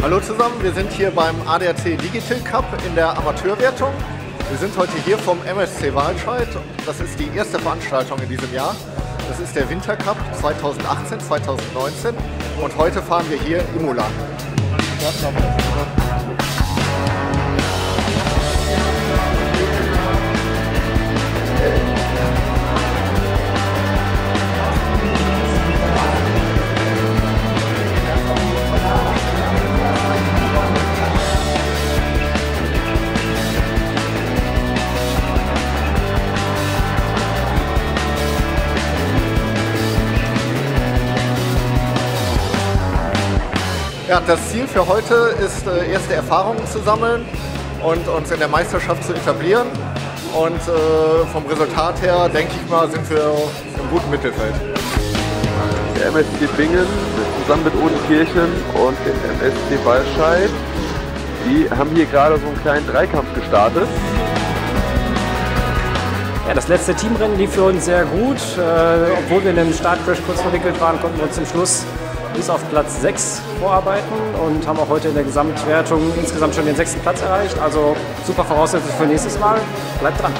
Hallo zusammen, wir sind hier beim ADAC Digital Cup in der Amateurwertung. Wir sind heute hier vom MSC Walscheid. Das ist die erste Veranstaltung in diesem Jahr. Das ist der Wintercup 2018, 2019 und heute fahren wir hier Imola. Ja, das Ziel für heute ist, äh, erste Erfahrungen zu sammeln und uns in der Meisterschaft zu etablieren. Und äh, vom Resultat her, denke ich mal, sind wir im guten Mittelfeld. Der MSC Bingen zusammen mit Odenkirchen und dem MSC Wallscheid, die haben hier gerade so einen kleinen Dreikampf gestartet. Ja, das letzte Teamrennen lief für uns sehr gut. Äh, obwohl wir in dem Startcrash kurz verwickelt waren, konnten wir uns zum Schluss bis auf Platz 6 vorarbeiten und haben auch heute in der Gesamtwertung insgesamt schon den sechsten Platz erreicht. Also super Voraussetzung für nächstes Mal. Bleibt dran.